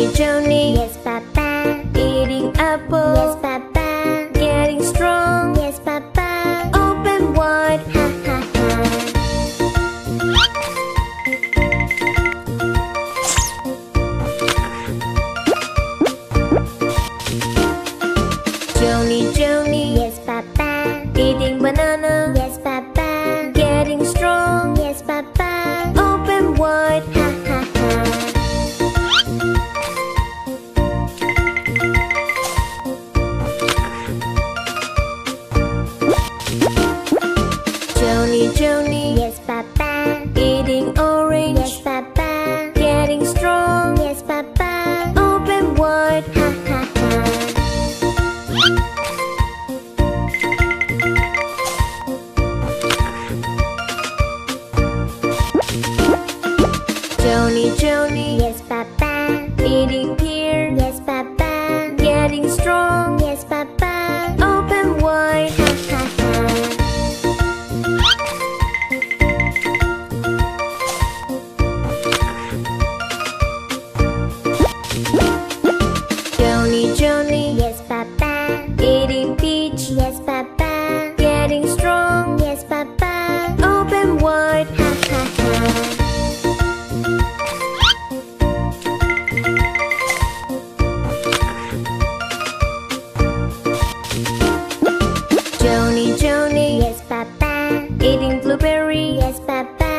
Hey Johny. Yes, Papa. Eating apple. Yes, Papa. Getting strong. Yes, Papa. Open wide. Ha ha ha. Yes, Papa. Eating banana. Yes, Papa. Getting strong. Yes, Papa. Open wide. Ha ha ha. Johny, Johny. Yes, Papa. Eating blueberry. Yes, Papa.